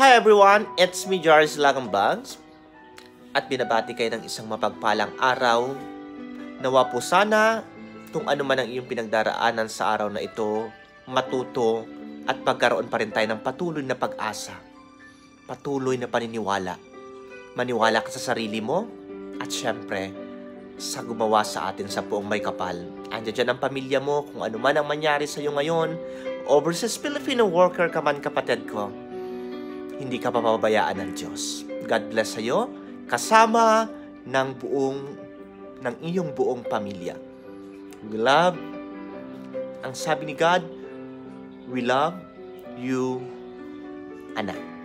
Hi everyone, it's me Jarvis Lagambags at binabati kayo ng isang mapagpalang araw. Nawa po sana kung ano man ang iyong pinagdaraanan sa araw na ito, matuto at pagkaroon pa rin tayo ng patuloy na pag-asa, patuloy na paniniwala. Maniwala ka sa sarili mo at syempre sa gumawa sa atin sa buong may kapal. Andiyan dyan ang pamilya mo, kung ano man ang mangyari sa iyo ngayon, overseas Filipino worker ka man kapatid ko, hindi ka papabayaan ng Diyos. God bless sa iyo, kasama ng buong ng iyong buong pamilya. We love, ang sabi ni God, we love you, anak.